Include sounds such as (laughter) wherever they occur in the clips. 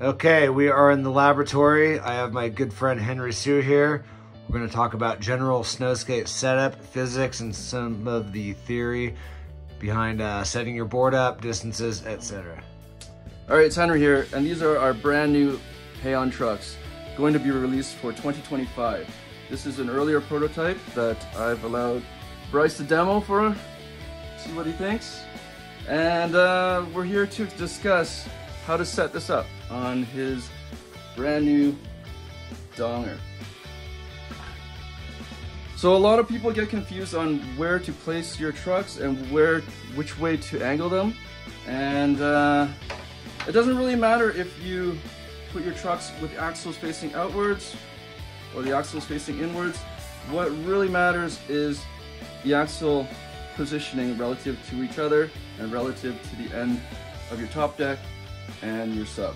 Okay, we are in the laboratory. I have my good friend Henry Sue here. We're going to talk about general snow skate setup, physics, and some of the theory behind uh, setting your board up, distances, etc. All right, it's Henry here, and these are our brand new HAON trucks, going to be released for 2025. This is an earlier prototype that I've allowed Bryce to demo for, see what he thinks. And uh, we're here to discuss how to set this up on his brand new Donger. So a lot of people get confused on where to place your trucks and where, which way to angle them. And uh, it doesn't really matter if you put your trucks with axles facing outwards or the axles facing inwards. What really matters is the axle positioning relative to each other and relative to the end of your top deck and your sub.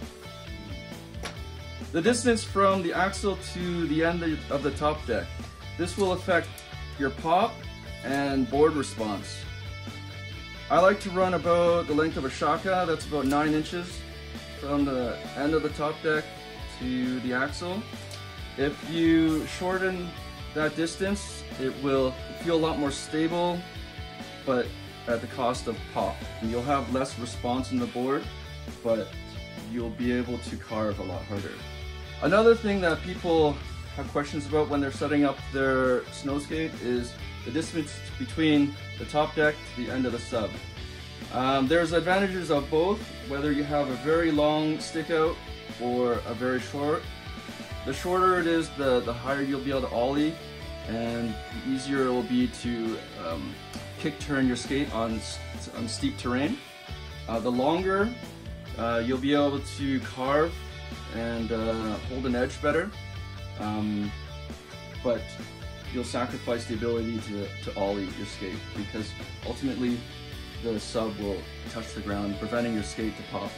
The distance from the axle to the end of the top deck. This will affect your pop and board response. I like to run about the length of a shaka, that's about 9 inches from the end of the top deck to the axle. If you shorten that distance, it will feel a lot more stable, but at the cost of pop. And you'll have less response in the board, but you'll be able to carve a lot harder. Another thing that people have questions about when they're setting up their snow skate is the distance between the top deck to the end of the sub. Um, there's advantages of both, whether you have a very long stick out or a very short. The shorter it is, the, the higher you'll be able to ollie and the easier it will be to um, kick turn your skate on, on steep terrain. Uh, the longer, uh, you'll be able to carve and uh, hold an edge better, um, but you'll sacrifice the ability to, to ollie your skate because ultimately the sub will touch the ground, preventing your skate to pop.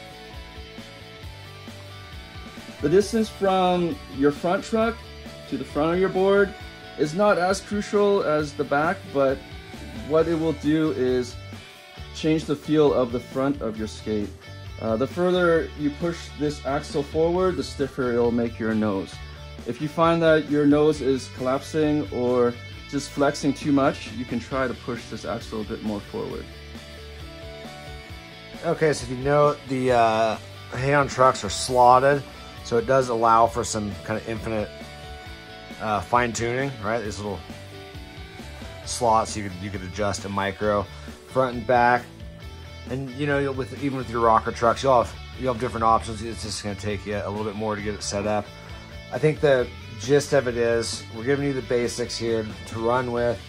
The distance from your front truck to the front of your board is not as crucial as the back, but what it will do is change the feel of the front of your skate. Uh, the further you push this axle forward, the stiffer it'll make your nose. If you find that your nose is collapsing or just flexing too much, you can try to push this axle a bit more forward. Okay, so if you know the uh, HAON trucks are slotted, so it does allow for some kind of infinite uh, fine tuning, right? These little slots you could you could adjust a micro, front and back, and you know with even with your rocker trucks, you'll have you'll have different options. It's just going to take you a little bit more to get it set up. I think the gist of it is we're giving you the basics here to run with,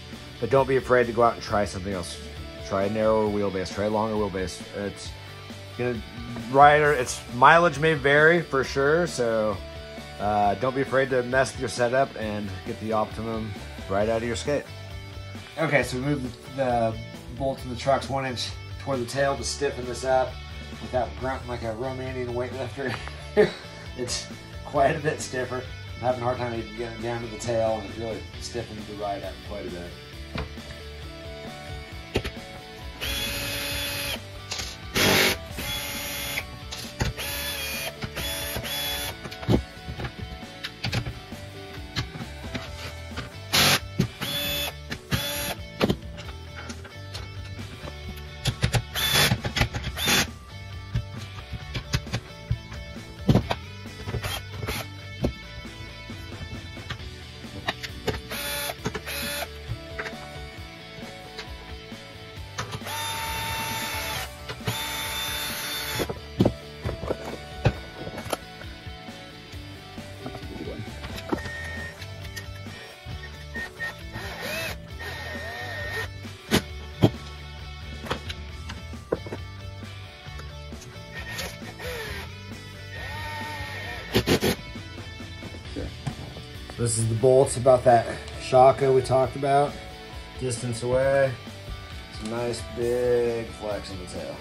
but don't be afraid to go out and try something else Try a narrower wheelbase. Try a longer wheelbase. It's gonna rider. Its mileage may vary for sure, so uh, don't be afraid to mess with your setup and get the optimum right out of your skate. Okay, so we moved the bolt in the trucks one inch toward the tail to stiffen this up without grunting like a Romanian weightlifter. (laughs) it's quite a bit stiffer. I'm having a hard time even getting down to the tail, and it really stiffened the ride up quite a bit. This is the bolts about that shaka we talked about. Distance away. It's a nice big flex in the tail.